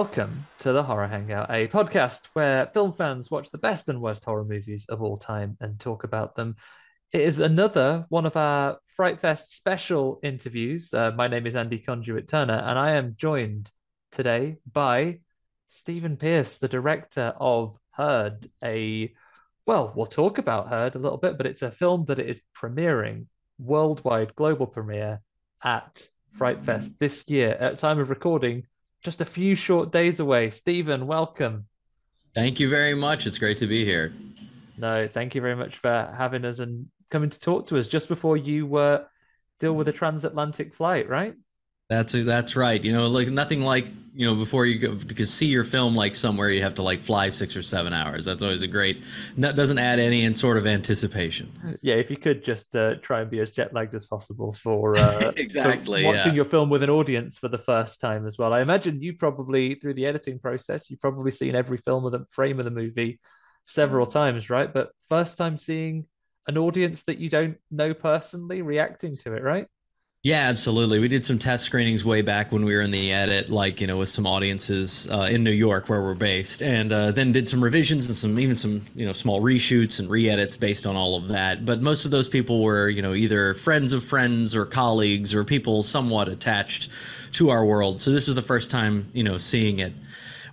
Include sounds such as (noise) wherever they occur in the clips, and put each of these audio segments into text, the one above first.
Welcome to the Horror Hangout, a podcast where film fans watch the best and worst horror movies of all time and talk about them. It is another one of our Fright Fest special interviews. Uh, my name is Andy Conduit Turner, and I am joined today by Steven Pierce, the director of Herd, a well, we'll talk about Herd a little bit, but it's a film that it is premiering worldwide global premiere at Fright Fest this year. At time of recording, just a few short days away. Steven, welcome. Thank you very much. It's great to be here. No, thank you very much for having us and coming to talk to us just before you uh, deal with a transatlantic flight, right? That's that's right. You know, like nothing like you know before you go to see your film like somewhere you have to like fly six or seven hours. That's always a great. That doesn't add any in sort of anticipation. Yeah, if you could just uh, try and be as jet lagged as possible for uh, (laughs) exactly for watching yeah. your film with an audience for the first time as well. I imagine you probably through the editing process, you've probably seen every film of the frame of the movie several times, right? But first time seeing an audience that you don't know personally reacting to it, right? Yeah, absolutely. We did some test screenings way back when we were in the edit, like you know, with some audiences uh, in New York where we're based, and uh, then did some revisions and some even some you know small reshoots and re-edits based on all of that. But most of those people were you know either friends of friends or colleagues or people somewhat attached to our world. So this is the first time you know seeing it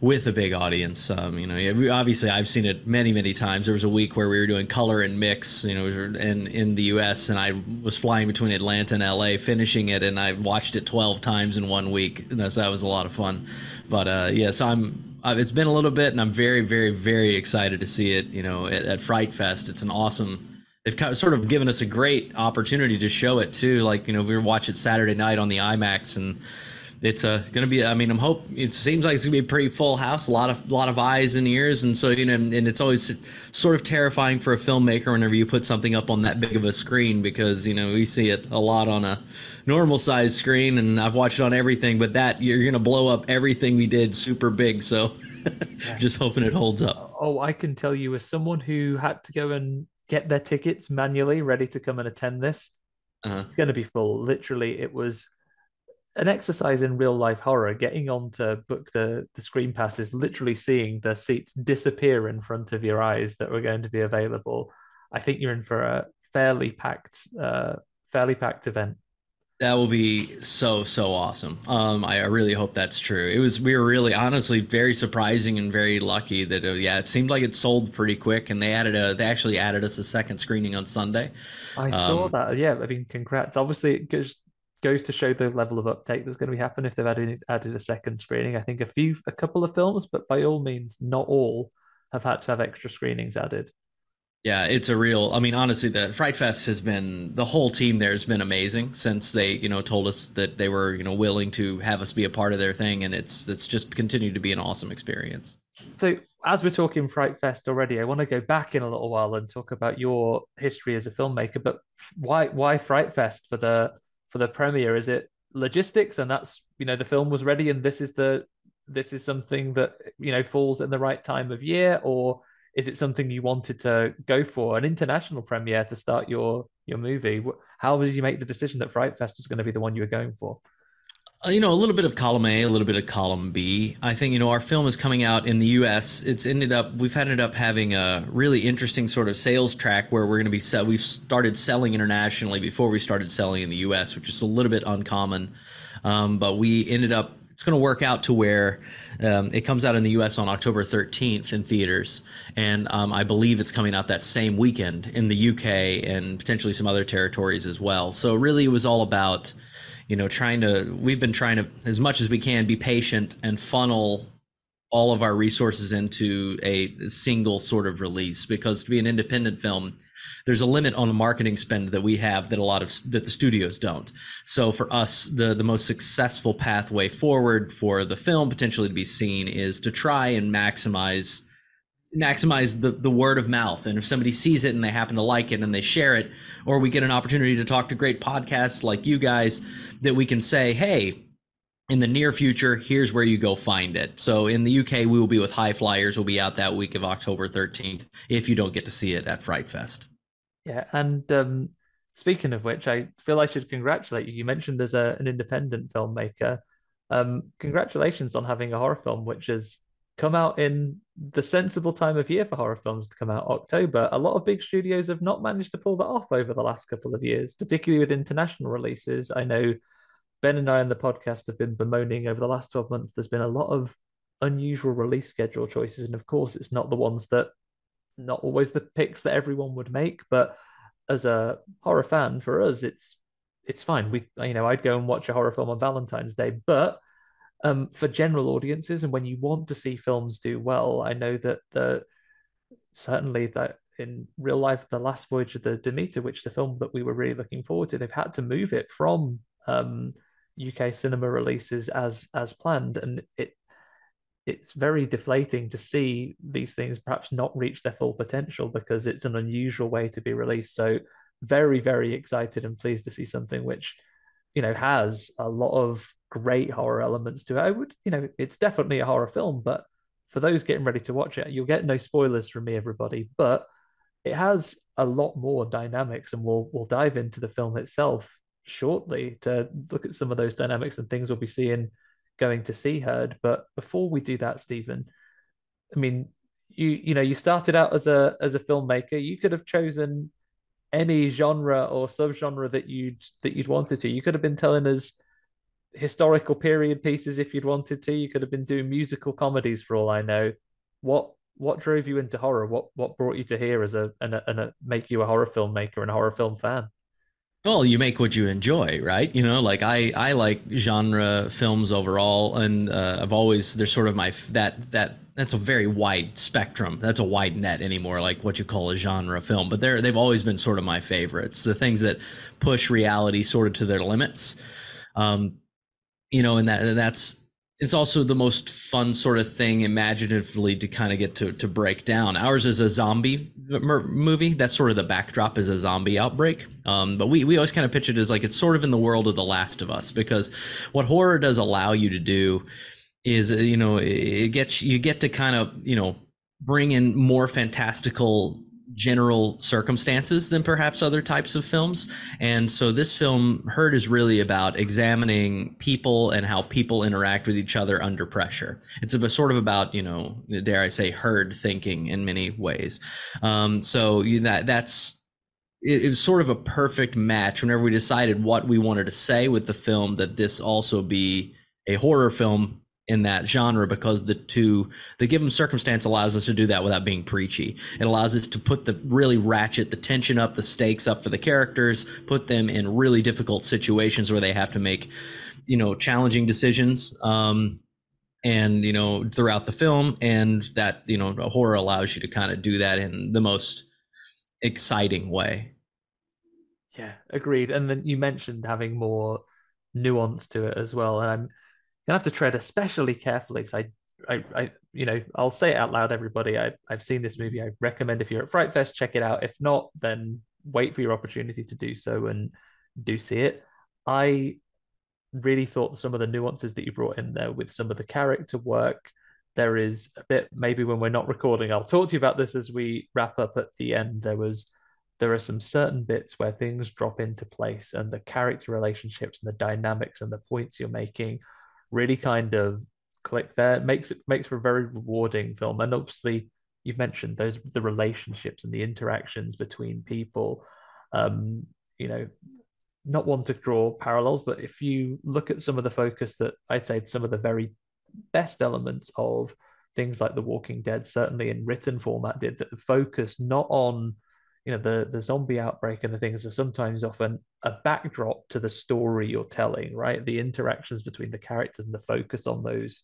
with a big audience. Um, you know, obviously I've seen it many, many times. There was a week where we were doing color and mix, you know, in in the U.S. and I was flying between Atlanta and L.A. finishing it, and I watched it 12 times in one week. And so that was a lot of fun. But uh, yeah, so I'm. Uh, it's been a little bit, and I'm very, very, very excited to see it. You know, at, at Fright Fest, it's an awesome they've kind of sort of given us a great opportunity to show it too. Like you know, we were watching Saturday night on the IMAX, and it's uh, going to be. I mean, I'm hope it seems like it's going to be a pretty full house, a lot of lot of eyes and ears, and so you know, and it's always sort of terrifying for a filmmaker whenever you put something up on that big of a screen because you know we see it a lot on a normal size screen, and I've watched it on everything, but that you're going to blow up everything we did super big, so (laughs) just hoping it holds up. Oh, I can tell you, as someone who had to go and get their tickets manually, ready to come and attend this, uh-huh. it's going to be full. Literally, it was an exercise in real life horror, getting on to book the, the screen passes, literally seeing the seats disappear in front of your eyes that were going to be available. I think you're in for a fairly packed, uh, fairly packed event. That will be so so awesome. Um, I, really hope that's true. It was we were really honestly very surprising and very lucky that uh, yeah it seemed like it sold pretty quick and they added a they actually added us a second screening on Sunday. I um, saw that. Yeah, I mean, congrats. Obviously, it goes to show the level of uptake that's going to be happening if they've added added a second screening. I think a few, a couple of films, but by all means, not all have had to have extra screenings added. Yeah, it's a real. I mean, honestly, the Fright Fest has been the whole team there has been amazing since they, you know, told us that they were, you know, willing to have us be a part of their thing, and it's it's just continued to be an awesome experience. So, as we're talking Fright Fest already, I want to go back in a little while and talk about your history as a filmmaker. But why why Fright Fest for the for the premiere? Is it logistics? And that's you know the film was ready and this is the this is something that you know falls in the right time of year? Or is it something you wanted to go for? An international premiere to start your your movie. How did you make the decision that fright fest is going to be the one you were going for you know, a little bit of column A, a little bit of column B. I think, you know, our film is coming out in the US. It's ended up, we've ended up having a really interesting sort of sales track where we're going to be, we've started selling internationally before we started selling in the US, which is a little bit uncommon. Um, but we ended up, it's going to work out to where um, it comes out in the US on October 13th in theaters. And um, I believe it's coming out that same weekend in the UK and potentially some other territories as well. So really, it was all about, you know trying to we've been trying to as much as we can be patient and funnel all of our resources into a single sort of release. Because to be an independent film there's a limit on the marketing spend that we have that a lot of that the studios don't. So for us the the most successful pathway forward for the film potentially to be seen is to try and maximize maximize the, the word of mouth. And if somebody sees it and they happen to like it and they share it, or we get an opportunity to talk to great podcasts like you guys, that we can say, hey, in the near future, here's where you go find it. So in the UK, we will be with High Fliers. We'll be out that week of October 13th if you don't get to see it at Fright Fest. Yeah. And um, speaking of which, I feel I should congratulate you. You mentioned as a, an independent filmmaker. um, congratulations on having a horror film which has come out in the sensible time of year for horror films to come out, October. A lot of big studios have not managed to pull that off over the last couple of years, particularly with international releases. I know Ben and I on the podcast have been bemoaning over the last 12 months, there's been a lot of unusual release schedule choices. And of course, it's not the ones that, not always the picks that everyone would make. But as a horror fan, for us, it's it's fine. We, you know, I'd go and watch a horror film on Valentine's Day, but um, for general audiences, and when you want to see films do well, I know that the certainly that in real life, the last voyage of the Demeter, which the film that we were really looking forward to, they've had to move it from um, UK cinema releases as as planned, and it it's very deflating to see these things perhaps not reach their full potential because it's an unusual way to be released. So very very excited and pleased to see something which you know has a lot of great horror elements to it. I would you know it's definitely a horror film, but for those getting ready to watch it, you'll get no spoilers from me, everybody. But it has a lot more dynamics, and we'll we'll dive into the film itself shortly to look at some of those dynamics and things we'll be seeing going to see Herd. But before we do that, Steven, I mean, you you know, you started out as a as a filmmaker. You could have chosen any genre or subgenre that you'd that you'd wanted to. You could have been telling us historical period pieces if you'd wanted to. You could have been doing musical comedies for all I know. What what drove you into horror? What what brought you to here as a and a, and a, make you a horror filmmaker and a horror film fan? Well, you make what you enjoy, right? You know, like I, I like genre films overall, and uh, I've always there's sort of my that that that's a very wide spectrum. That's a wide net anymore, like what you call a genre film. But they're they've always been sort of my favorites. The things that push reality sort of to their limits, um, you know, and that and that's it's also the most fun sort of thing imaginatively to kind of get to to break down. Ours is a zombie movie. That's sort of the backdrop is a zombie outbreak. Um, but we we always kind of pitch it as like it's sort of in the world of The Last of Us because what horror does allow you to do is you know it gets you get to kind of you know bring in more fantastical general circumstances than perhaps other types of films. And so this film, Herd, is really about examining people and how people interact with each other under pressure. It's a sort of about, you know, dare I say, herd thinking in many ways. Um, so you, that that's it, it was sort of a perfect match whenever we decided what we wanted to say with the film that this also be a horror film in that genre because the two the given circumstance allows us to do that without being preachy. It allows us to put the really ratchet the tension up the stakes up for the characters put them in really difficult situations where they have to make you know challenging decisions um and you know throughout the film. And that you know horror allows you to kind of do that in the most exciting way. Yeah agreed. And then you mentioned having more nuance to it as well. And i'm you have to tread especially carefully because I, I, I, you know, I'll say it out loud, everybody. I, I've seen this movie. I recommend if you're at Fright Fest, check it out. If not, then wait for your opportunity to do so and do see it. I really thought some of the nuances that you brought in there with some of the character work. There is a bit maybe when we're not recording. I'll talk to you about this as we wrap up at the end. There was there are some certain bits where things drop into place and the character relationships and the dynamics and the points you're making really kind of click there. It makes it makes for a very rewarding film. And obviously, you've mentioned those the relationships and the interactions between people. Um, you know, not one to draw parallels, but if you look at some of the focus that I'd say some of the very best elements of things like The Walking Dead, certainly in written format, did that the focus not on you know the the zombie outbreak and the things are sometimes often a backdrop to the story you're telling right? The interactions between the characters and the focus on those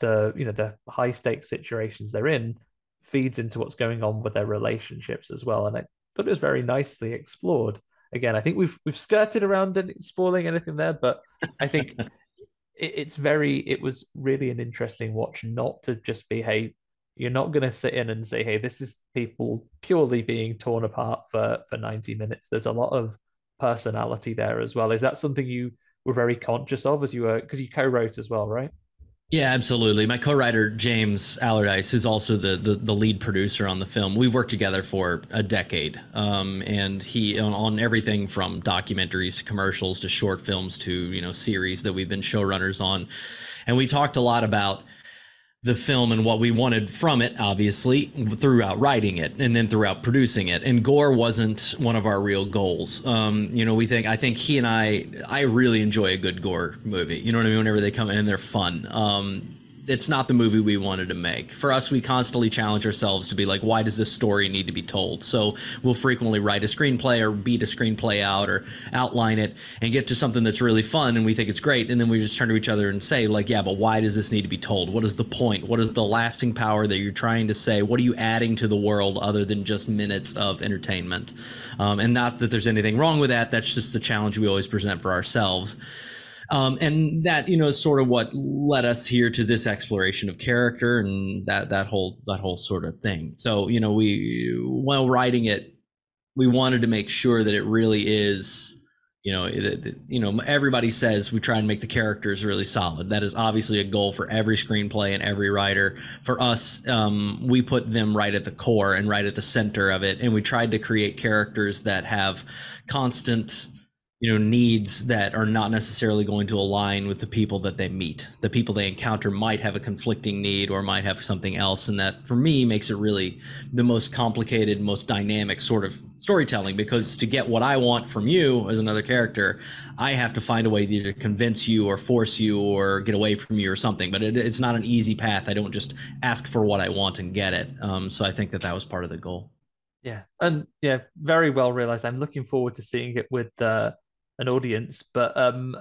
the you know the high stakes situations they're in feeds into what's going on with their relationships as well. And i thought it was very nicely explored. Again i think we've we've skirted around and spoiling anything there but i think (laughs) it, it's very it was really an interesting watch not to just be hey you're not going to sit in and say, "Hey, this is people purely being torn apart for for 90 minutes." There's a lot of personality there as well. Is that something you were very conscious of as you were because you co-wrote as well, right? Yeah, absolutely. My co-writer James Allardyce is also the, the, the lead producer on the film. We've worked together for a decade, um, and he on, on, everything from documentaries to commercials to short films to you know series that we've been showrunners on, and we talked a lot about the film and what we wanted from it, obviously, throughout writing it and then throughout producing it. And gore wasn't one of our real goals. Um, you know, we think I think he and I I really enjoy a good gore movie. You know what I mean? Whenever they come in they're fun. Um, it's not the movie we wanted to make. For us, we constantly challenge ourselves to be like, why does this story need to be told? So we'll frequently write a screenplay or beat a screenplay out or outline it and get to something that's really fun and we think it's great. And then we just turn to each other and say, like, yeah, but why does this need to be told? What is the point? What is the lasting power that you're trying to say? What are you adding to the world other than just minutes of entertainment? Um, and not that there's anything wrong with that. That's just the challenge we always present for ourselves. Um, and that you know is sort of what led us here to this exploration of character and that that whole that whole sort of thing. So you know we while writing it, we wanted to make sure that it really is you know you know everybody says we try and make the characters really solid that is obviously a goal for every screenplay and every writer for us um, we put them right at the core and right at the center of it and we tried to create characters that have constant you know needs that are not necessarily going to align with the people that they meet. The people they encounter might have a conflicting need or might have something else and that for me makes it really the most complicated most dynamic sort of storytelling because to get what i want from you as another character i have to find a way to convince you or force you or get away from you or something. But it, it's not an easy path. I don't just ask for what i want and get it. Um, so i think that that was part of the goal. Yeah. And yeah very well realized. I'm looking forward to seeing it with the uh an audience. But um,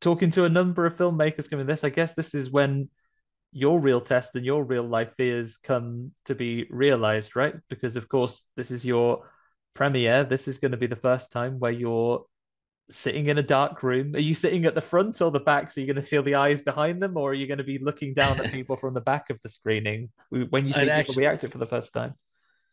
talking to a number of filmmakers coming this, I guess this is when your real test and your real life fears come to be realized, right? Because of course, this is your premiere. This is going to be the first time where you're sitting in a dark room. Are you sitting at the front or the back? So you're going to feel the eyes behind them, or are you going to be looking down at (laughs) people from the back of the screening when you see people actually, react it for the first time?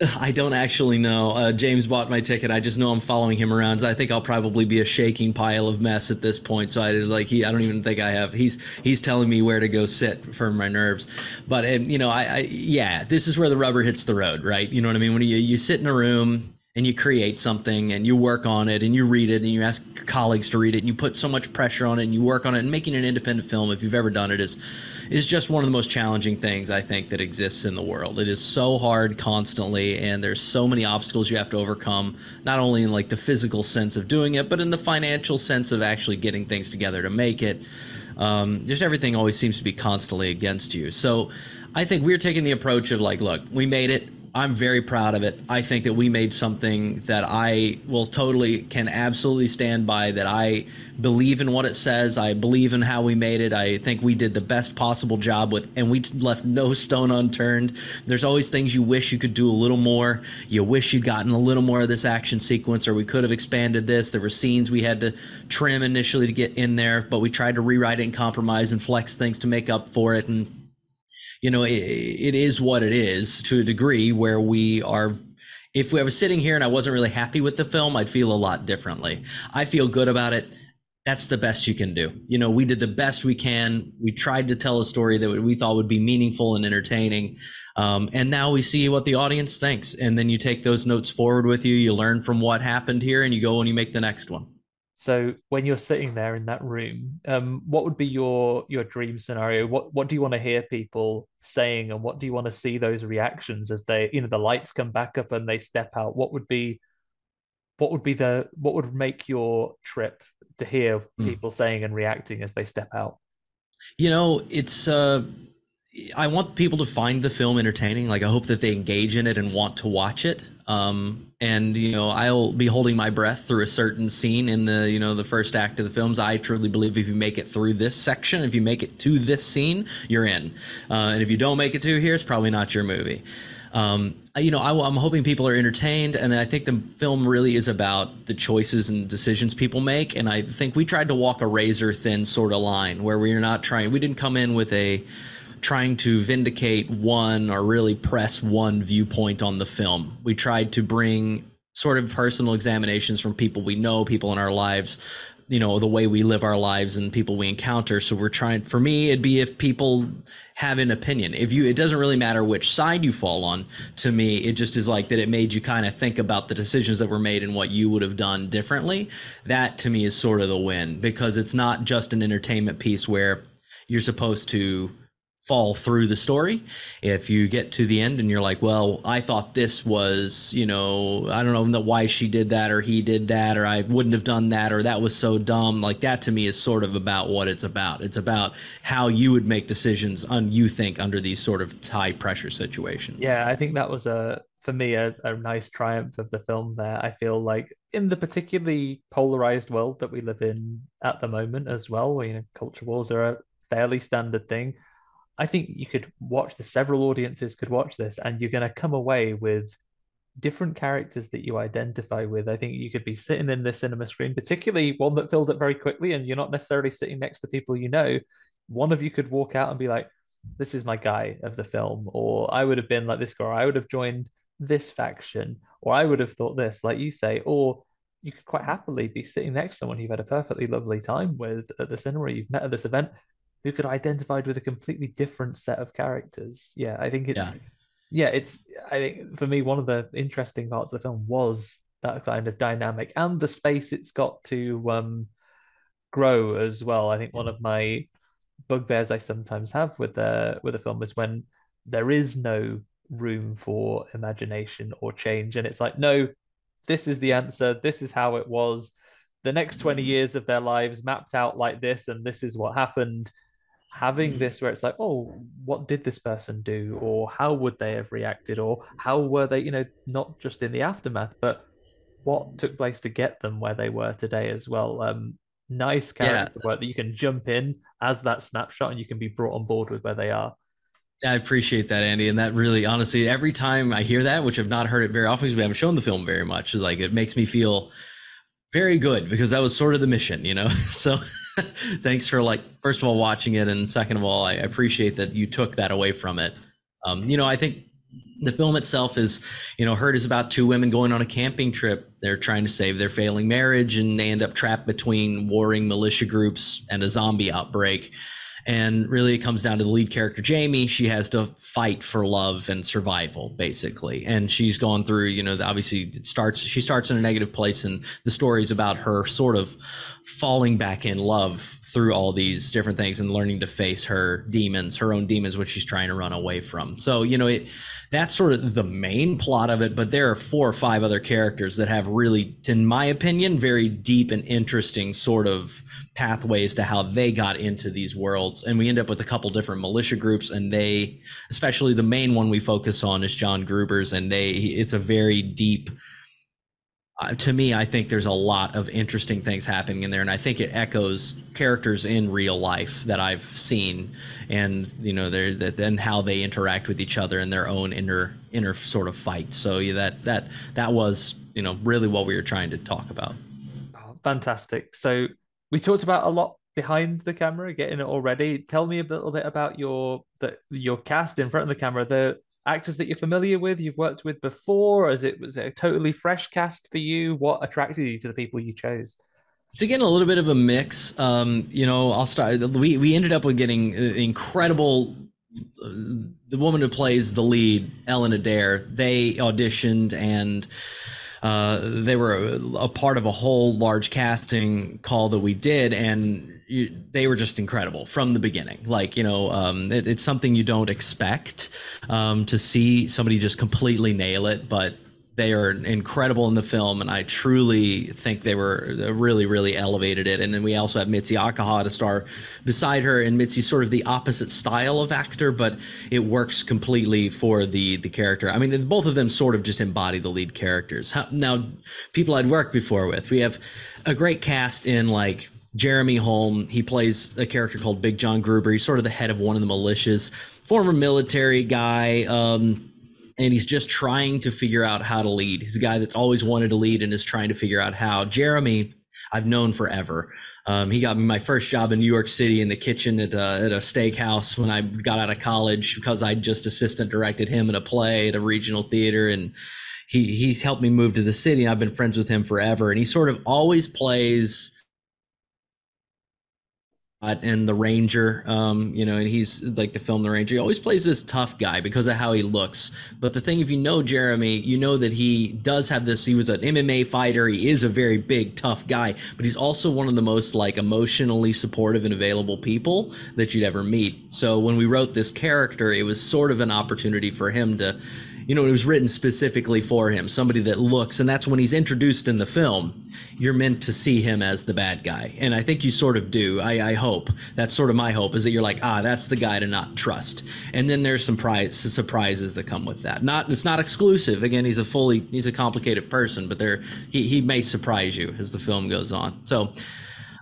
(laughs) I don't actually know. Uh, James bought my ticket. I just know I'm following him around. So I think I'll probably be a shaking pile of mess at this point. So I like he. I don't even think I have. He's he's telling me where to go sit for my nerves. But and, you know, I, I yeah, this is where the rubber hits the road, right? You know what I mean? When you you sit in a room and you create something and you work on it and you read it and you ask colleagues to read it and you put so much pressure on it and you work on it and making an independent film if you've ever done it is is just one of the most challenging things I think that exists in the world. It is so hard constantly, and there's so many obstacles you have to overcome, not only in like the physical sense of doing it, but in the financial sense of actually getting things together to make it. Um, just everything always seems to be constantly against you. So I think we're taking the approach of like, look, we made it. I'm very proud of it. I think that we made something that I will totally can absolutely stand by that I believe in what it says. I believe in how we made it. I think we did the best possible job with and we left no stone unturned. There's always things you wish you could do a little more. You wish you'd gotten a little more of this action sequence or we could have expanded this. There were scenes we had to trim initially to get in there, but we tried to rewrite it and compromise and flex things to make up for it and you know, it, it is what it is to a degree where we are if I was sitting here and I wasn't really happy with the film, I'd feel a lot differently. I feel good about it. That's the best you can do. You know, we did the best we can. We tried to tell a story that we thought would be meaningful and entertaining. Um, and now we see what the audience thinks. And then you take those notes forward with you. You learn from what happened here and you go and you make the next one. So when you're sitting there in that room, um, what would be your your dream scenario? What what do you want to hear people saying, and what do you want to see those reactions as they, you know, the lights come back up and they step out? What would be what would be the what would make your trip to hear mm. people saying and reacting as they step out? You know, it's uh I want people to find the film entertaining. Like I hope that they engage in it and want to watch it. Um, and you know, I'll be holding my breath through a certain scene in the you know the first act of the films. I truly believe if you make it through this section, if you make it to this scene, you're in. Uh, and if you don't make it to here, it's probably not your movie. Um, you know, I, am hoping people are entertained, and I think the film really is about the choices and decisions people make. And I think we tried to walk a razor thin sort of line where we're not trying. We didn't come in with a trying to vindicate one or really press one viewpoint on the film. We tried to bring sort of personal examinations from people we know, people in our lives, you know the way we live our lives and people we encounter. So we're trying for me it'd be if people have an opinion. If you it doesn't really matter which side you fall on to me it just is like that it made you kind of think about the decisions that were made and what you would have done differently. That to me is sort of the win because it's not just an entertainment piece where you're supposed to fall through the story. If you get to the end and you're like, well, I thought this was, you know, I don't know why she did that or he did that or I wouldn't have done that or that was so dumb. Like that to me is sort of about what it's about. It's about how you would make decisions on you think under these sort of high pressure situations. Yeah, I think that was a for me a, a nice triumph of the film there. I feel like in the particularly polarized world that we live in at the moment as well, where you know culture wars are a fairly standard thing I think you could watch the several audiences could watch this, and you're going to come away with different characters that you identify with. I think you could be sitting in the cinema screen, particularly one that filled up very quickly, and you're not necessarily sitting next to people you know. One of you could walk out and be like, "This is my guy of the film," or "I would have been like this guy," or "I would have joined this faction," or "I would have thought this," like you say, or you could quite happily be sitting next to someone you've had a perfectly lovely time with at the cinema, you've met at this event, who could identified with a completely different set of characters. Yeah, I think it's yeah. yeah, it's I think for me one of the interesting parts of the film was that kind of dynamic and the space it's got to um grow as well. I think one of my bugbears I sometimes have with the with a film is when there is no room for imagination or change and it's like no this is the answer this is how it was the next 20 years of their lives mapped out like this and this is what happened having mm. this where it's like oh what did this person do or how would they have reacted or how were they you know not just in the aftermath but what took place to get them where they were today as well um nice character yeah. work that you can jump in as that snapshot and you can be brought on board with where they are I appreciate that, Andy, and that really, honestly, every time I hear that, which I've not heard it very often because we haven't shown the film very much, is like it makes me feel very good because that was sort of the mission, you know. (laughs) so (laughs) thanks for like first of all watching it and second of all i appreciate that you took that away from it. Um, you know i think the film itself is you know Herd is about two women going on a camping trip. They're trying to save their failing marriage and they end up trapped between warring militia groups and a zombie outbreak and really it comes down to the lead character jamie. She has to fight for love and survival basically. And she's gone through you know obviously it starts she starts in a negative place and the story is about her sort of falling back in love through all these different things and learning to face her demons, her own demons, which she's trying to run away from. So, you know, it that's sort of the main plot of it, but there are four or five other characters that have really, in my opinion, very deep and interesting sort of pathways to how they got into these worlds. And we end up with a couple different militia groups, and they, especially the main one we focus on is John Gruber's, and they, it's a very deep uh, to me, I think there's a lot of interesting things happening in there, and I think it echoes characters in real life that I've seen, and you know, they're then how they interact with each other in their own inner inner sort of fight. So yeah, that that that was you know really what we were trying to talk about. Oh, fantastic. So we talked about a lot behind the camera, getting it already. Tell me a little bit about your the your cast in front of the camera. The actors that you're familiar with, you've worked with before? Is it was it a totally fresh cast for you? What attracted you to the people you chose? It's again a little bit of a mix. Um, you know, I'll start. We we ended up with getting incredible. Uh, the woman who plays the lead, Ellen Adair, they auditioned and uh, they were a, a, part of a whole large casting call that we did, and you, they were just incredible from the beginning. Like you know, um, it, it's something you don't expect um, to see somebody just completely nail it, but they are incredible in the film, and I truly think they were really, really elevated it. And then we also have Mitzi Akaha to star beside her, and Mitzi's sort of the opposite style of actor, but it works completely for the the character. I mean, both of them sort of just embody the lead characters. Now, people I'd worked before with, we have a great cast in like Jeremy Holm. He plays a character called Big John Gruber. He's sort of the head of one of the militias, former military guy. Um, and he's just trying to figure out how to lead. He's a guy that's always wanted to lead and is trying to figure out how. Jeremy, I've known forever. Um, he got me my first job in New York City in the kitchen at a, at a steakhouse when I got out of college because I just assistant directed him in a play at a regional theater. And he, he's helped me move to the city. And I've been friends with him forever. And he sort of always plays and the Ranger, um, you know, and he's like the film The Ranger. He always plays this tough guy because of how he looks. But the thing, if you know Jeremy, you know that he does have this. He was an MMA fighter. He is a very big, tough guy, but he's also one of the most like emotionally supportive and available people that you'd ever meet. So when we wrote this character, it was sort of an opportunity for him to you know, it was written specifically for him, somebody that looks, and that's when he's introduced in the film. You're meant to see him as the bad guy, and I think you sort of do. I, I hope that's sort of my hope is that you're like, ah, that's the guy to not trust, and then there's some prize, surprises that come with that. Not it's not exclusive. Again, he's a fully he's a complicated person, but there he he may surprise you as the film goes on. So,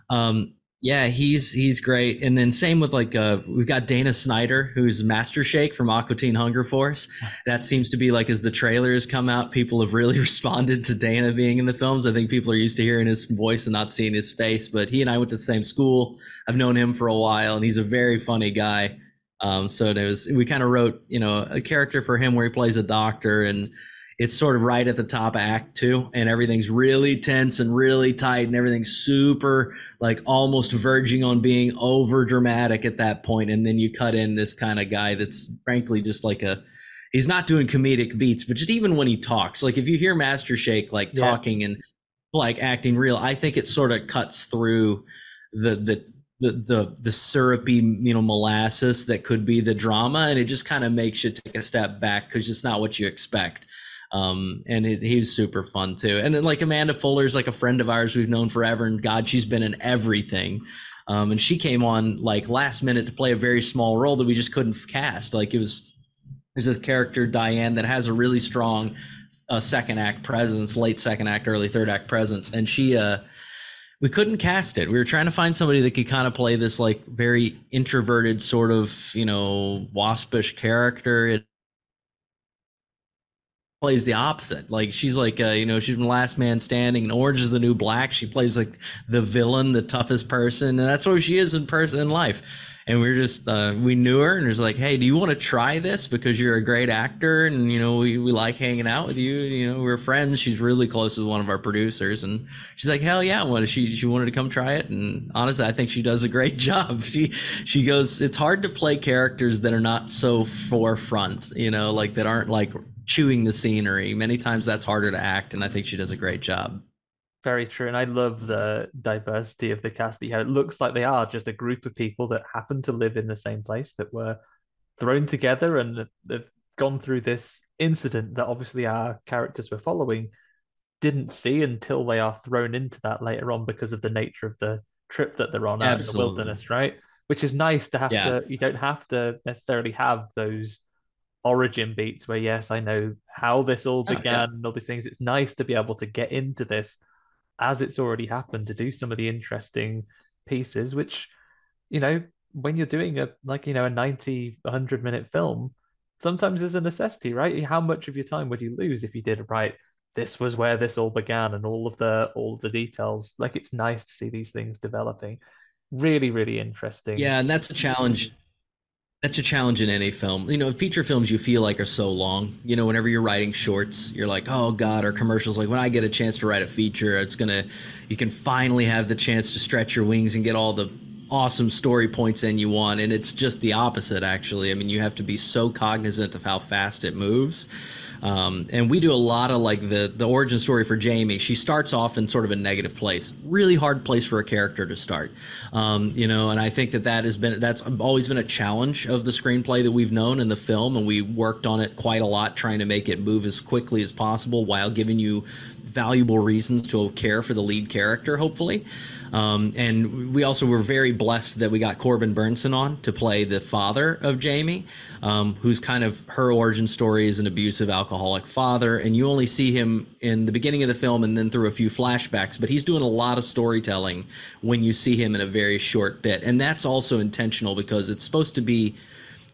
um, yeah, he's he's great. And then same with like uh we've got Dana Snyder, who's Master Shake from Aqua Teen Hunger Force. That seems to be like as the trailer has come out, people have really (laughs) responded to Dana being in the films. I think people are used to hearing his voice and not seeing his face. But he and I went to the same school. I've known him for a while, and he's a very funny guy. Um, so it was we kind of wrote, you know, a character for him where he plays a doctor and it's sort of right at the top of act two and everything's really tense and really tight and everything's super like almost verging on being over dramatic at that point and then you cut in this kind of guy that's frankly just like a he's not doing comedic beats but just even when he talks like if you hear master shake like Yeah. talking and like acting real i think it sort of cuts through the the the the the syrupy you know molasses that could be the drama and it just kind of makes you take a step back because it's not what you expect um and he's super fun too and then like amanda fuller's like a friend of ours we've known forever and god she's been in everything um and she came on like last minute to play a very small role that we just couldn't cast like it was there's this character diane that has a really strong uh, second act presence late second act early third act presence and she uh we couldn't cast it. We were trying to find somebody that could kind of play this like very introverted sort of, you know, waspish character. It plays the opposite. Like she's like, uh, you know, she's been Last Man Standing, and Orange is the New Black. She plays like the villain, the toughest person, and that's what she is in person in life. And we are just, uh, we knew her, and was like, hey, do you want to try this because you're a great actor, and you know, we, we like hanging out with you. You know, we're friends. She's really close with one of our producers, and she's like, hell yeah, what? She she wanted to come try it, and honestly, I think she does a great (laughs) job. She she goes, it's hard to play characters that are not so forefront, you know, like that aren't like chewing the scenery. Many times that's harder to act, and I think she does a great job. Very true. And I love the diversity of the cast that you had. It looks like they are just a group of people that happen to live in the same place that were thrown together and have gone through this incident that obviously our characters were following didn't see until they are thrown into that later on because of the nature of the trip that they're on out in the wilderness, right? Which is nice to have Yeah. to you don't have to necessarily have those origin beats where yes, I know how this all Oh, yeah. began and all these things. It's nice to be able to get into this as it's already happened to do some of the interesting pieces, which, you know, when you're doing a like, you know, a 90, 100 minute film, sometimes is a necessity, right? How much of your time would you lose if you did right? This was where this all began and all of the all of the details. Like it's nice to see these things developing. Really, really interesting. Yeah, and that's a challenge. That's a challenge in any film. You know, feature films you feel like are so long. You know, whenever you're writing shorts, you're like, oh god, or commercials. Like when I get a chance to write a feature, it's gonna, you can finally have the chance to stretch your wings and get all the awesome story points in you want. And it's just the opposite, actually. I mean, you have to be so cognizant of how fast it moves. Um, and we do a lot of like the the origin story for Jamie. She starts off in sort of a negative place, really hard place for a character to start. Um, you know, and I think that that has been that's always been a challenge of the screenplay that we've known in the film, and we worked on it quite a lot, trying to make it move as quickly as possible while giving you valuable reasons to care for the lead character, hopefully. Um, and we also were very blessed that we got Corbin Bernsen on to play the father of Jamie, um, who's kind of her origin story is an abusive alcoholic father. And you only see him in the beginning of the film and then through a few flashbacks, but he's doing a lot of storytelling when you see him in a very short bit. And that's also intentional because it's supposed to be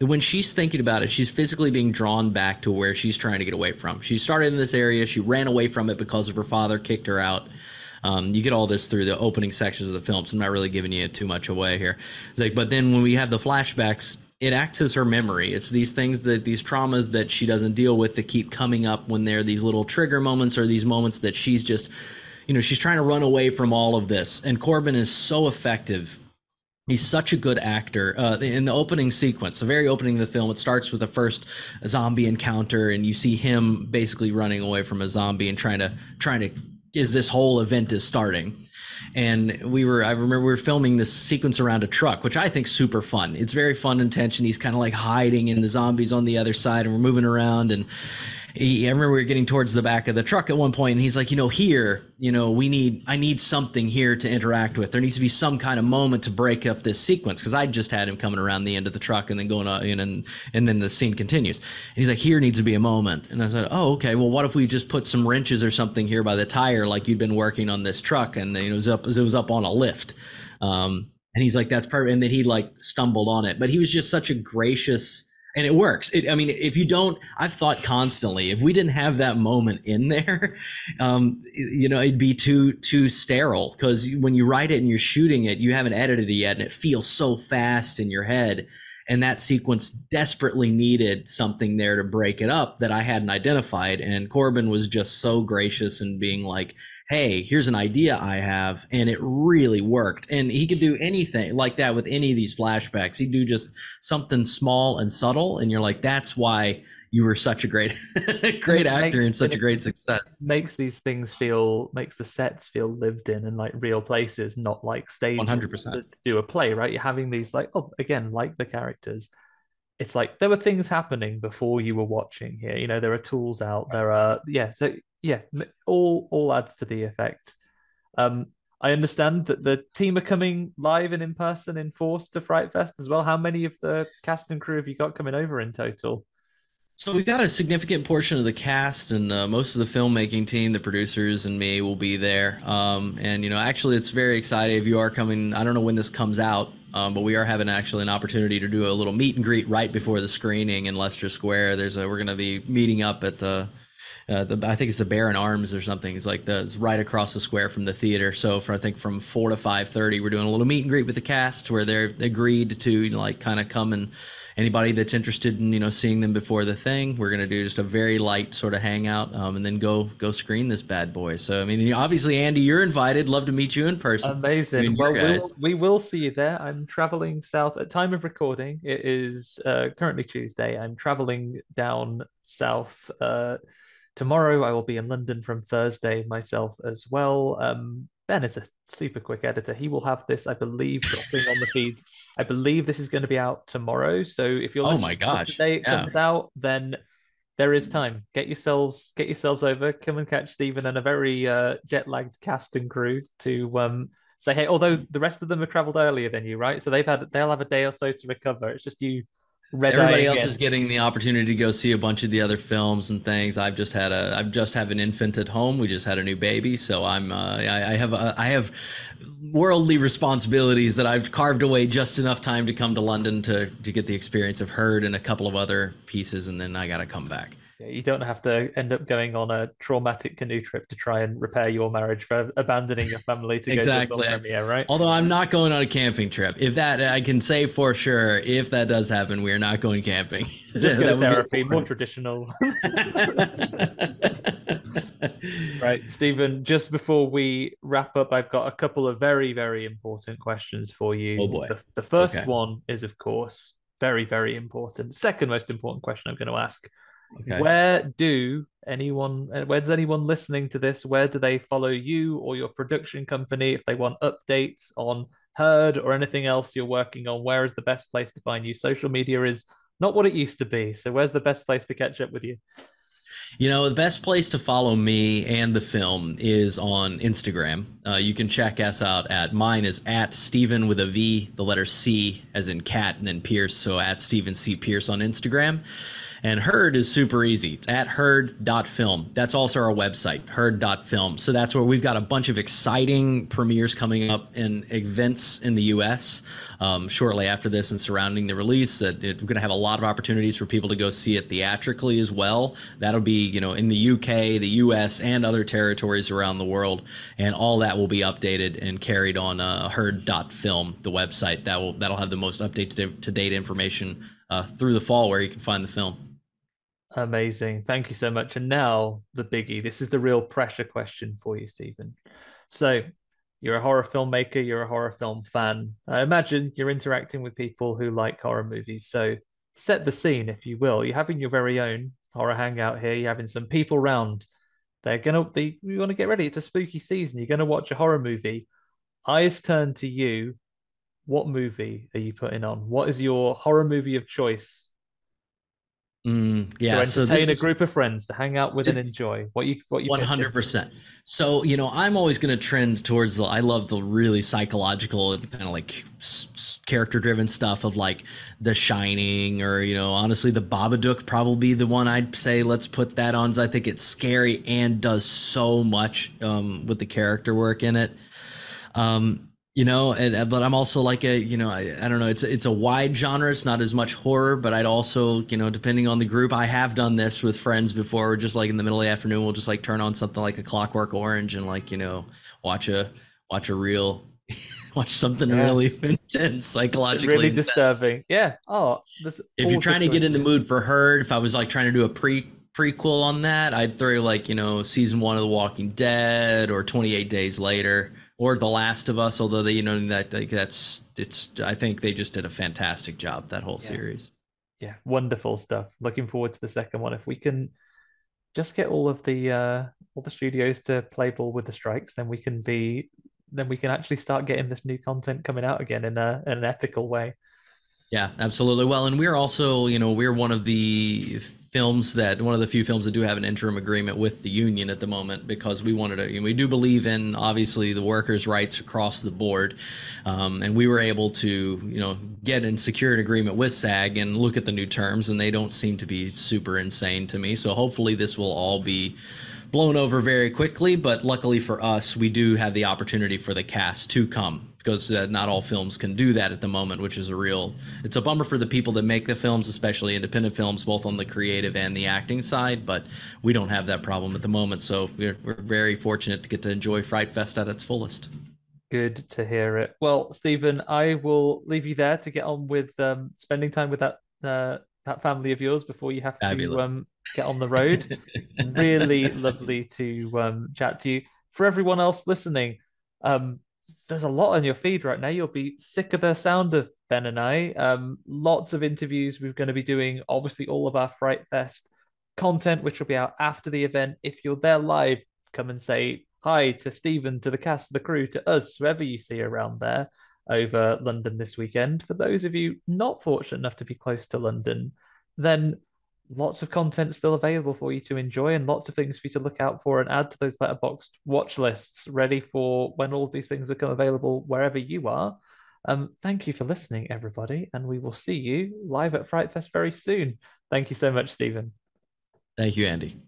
when she's thinking about it, she's physically being drawn back to where she's trying to get away from. She started in this area, she ran away from it because of her father kicked her out. Um, you get all this through the opening sections of the film, so I'm not really giving you too much away here. It's like, but then when we have the flashbacks, it acts as her memory. It's these things that these traumas that she doesn't deal with that keep coming up when there are these little trigger moments or these moments that she's just, you know, she's trying to run away from all of this. And Corbin is so effective He's such a good actor. Uh, in the opening sequence, the very opening of the film, it starts with the first zombie encounter, and you see him basically running away from a zombie and trying to trying to is this whole event is starting. And we were, I remember we were filming this sequence around a truck, which I think super fun. It's very fun and tension. He's kind of like hiding, and the zombies on the other side, and we're moving around, and he, I remember we were getting towards the back of the truck at one point, and he's like, you know, here, you know, we need, I need something here to interact with. There needs to be some kind of moment to break up this sequence because I just had him coming around the end of the truck and then going on, and and then the scene continues. And he's like, here needs to be a moment, and I said, oh, okay, well, what if we just put some wrenches or something here by the tire, like you'd been working on this truck, and it was up, it was up on a lift. Um, and he's like, that's perfect. And then he like stumbled on it, but he was just such a gracious and it works. It, I mean, if you don't, I've thought constantly, if we didn't have that moment in there, (laughs) um, you know, it'd be too too sterile. Because when you write it and you're shooting it, you haven't edited it yet, and it feels so fast in your head. And that sequence desperately needed something there to break it up that I hadn't identified. And Corbin was just so gracious and being like, hey, here's an idea I have, and it really worked. And he could do anything like that with any of these flashbacks. He'd do just something small and subtle, and you're like, that's why you were such a great, (laughs) great actor makes, and such a great success. Makes these things feel, makes the sets feel lived in and like real places, not like stage. One hundred percent. To do a play, right? You're having these like, oh, again, like the characters. It's like there were things happening before you were watching here. You know, there are tools out. There are yeah. So yeah, all all adds to the effect. Um, I understand that the team are coming live and in person in force to Fright Fest as well. How many of the cast and crew have you got coming over in total? So we've got a significant portion of the cast and uh, most of the filmmaking team, the producers and me will be there. Um, and you know, actually, it's very exciting. If you are coming, I don't know when this comes out, um, but we are having actually an opportunity to do a little meet and greet right before the screening in Leicester Square. There's a we're going to be meeting up at the uh, the, I think it's the Bear and Arms or something. It's like the it's right across the square from the theater. So for I think from four to five thirty, we're doing a little meet and greet with the cast where they're agreed to you know, like kind of come and anybody that's interested in you know seeing them before the thing, we're gonna do just a very light sort of hangout, um, and then go go screen this bad boy. So I mean, obviously, Andy, you're invited. Love to meet you in person. Amazing. Well, we'll, we will see you there. I'm traveling south at time of recording. It is uh, currently Tuesday. I'm traveling down south. Uh, Tomorrow I will be in London from Thursday myself as well. Um, ben is a super quick editor. He will have this, I believe, dropping on the feed. (laughs) I believe this is going to be out tomorrow. So if you're oh my gosh, the day it yeah. comes out, then there is time. Get yourselves get yourselves over. Come and catch Steven and a very uh, jet lagged cast and crew to um, say hey. Although the rest of them have travelled earlier than you, right? So they've had they'll have a day or so to recover. It's just you Red Everybody else is getting the opportunity to go see a bunch of the other films and things. I've just had a, I've just have an infant at home. We just had a new baby, so I'm, uh, I, I, have, a, I have worldly responsibilities that I've carved away just enough time to come to London to to get the experience of Herd and a couple of other pieces, and then I got to come back you don't have to end up going on a traumatic canoe trip to try and repair your marriage for abandoning your family to exactly. go to the premiere, right? Although I'm not going on a camping trip. If that, I can say for sure, if that does happen, we are not going camping. Just go (laughs) to therapy, more traditional. (laughs) right, Steven. Just before we wrap up, I've got a couple of very, very important questions for you. Oh boy! The, the first okay. one is, of course, very, very important. Second most important question I'm going to ask Okay. Where do anyone, where does anyone listening to this, where do they follow you or your production company if they want updates on Herd or anything else you're working on? Where is the best place to find you? Social media is not what it used to be. So where's the best place to catch up with you? You know, the best place to follow me and the film is on Instagram. Uh, you can check us out at mine is at Steven with a V, the letter C as in cat, and then Pierce. So at Steven C. Pierce on Instagram. And Herd is super easy. It's at herd.film. That's also our website, herd.film. So that's where we've got a bunch of exciting premieres coming up in events in the US um, shortly after this and surrounding the release. Uh, it, we're going to have a lot of opportunities for people to go see it theatrically as well. That'll be, you know, in the UK, the US, and other territories around the world. And all that will be updated and carried on uh, herd.film, the website. That will, that'll have the most updated to date information uh, through the fall where you can find the film. Amazing. Thank you so much. And now the biggie. This is the real pressure question for you, Steven. So you're a horror filmmaker, you're a horror film fan. I imagine you're interacting with people who like horror movies. So set the scene, if you will. You're having your very own horror hangout here. You're having some people round. They're gonna they you want to get ready. It's a spooky season. You're gonna watch a horror movie. Eyes turn to you. What movie are you putting on? What is your horror movie of choice Mm, yeah, to entertain so a group of friends to hang out with and enjoy. What you what you one hundred percent. So you know, I'm always going to trend towards the. I love the really psychological and kind of like s- character driven stuff of like The Shining or you know, honestly, the Babadook probably the one I'd say let's put that on. I think it's scary and does so much um, with the character work in it. Um, you know and but i'm also like a you know I, I don't know it's it's a wide genre it's not as much horror but i'd also you know depending on the group i have done this with friends before we're just like in the middle of the afternoon we'll just like turn on something like a clockwork orange and like you know watch a watch a real (laughs) watch something yeah. really (laughs) intense psychologically really intense. disturbing yeah oh this if you're trying to get in the mood for herd if i was like trying to do a pre prequel on that i'd throw like you know season one of the walking dead or 28 days later or The Last of Us, although they, you know that that's it's. I think they just did a fantastic job that whole yeah. series. Yeah, wonderful stuff. Looking forward to the second one. If we can just get all of the uh, all the studios to play ball with the strikes, then we can be then we can actually start getting this new content coming out again in a in an ethical way. Yeah, absolutely. Well, and we're also, you know, we're one of the films that one of the few films that do have an interim agreement with the union at the moment because we wanted to. We do believe in obviously the workers' rights across the board, um, and we were able to, you know, get and secure an agreement with SAG and look at the new terms, and they don't seem to be super insane to me. So hopefully, this will all be blown over very quickly. But luckily for us, we do have the opportunity for the cast to come because uh, not all films can do that at the moment, which is a real. It's a bummer for the people that make the films, especially independent films, both on the creative and the acting side. But we don't have that problem at the moment, so we're we're very fortunate to get to enjoy Fright Fest at its fullest. Good to hear it. Well, Steven, I will leave you there to get on with um, spending time with that uh, that family of yours before you have Fabulous. to um, get on the road. really (laughs) lovely to um, chat to you. For everyone else listening, um, there's a lot on your feed right now. You'll be sick of the sound of Ben and I. Um, lots of interviews we're going to be doing. Obviously, all of our Fright Fest content, which will be out after the event. If you're there live, come and say hi to Steven, to the cast, the crew, to us, whoever you see around there over London this weekend. For those of you not fortunate enough to be close to London, then lots of content still available for you to enjoy and lots of things for you to look out for and add to those Letterboxd watch lists ready for when all these things become available wherever you are. Um, thank you for listening, everybody, and we will see you live at Fright Fest very soon. Thank you so much, Steven. Thank you, Andy.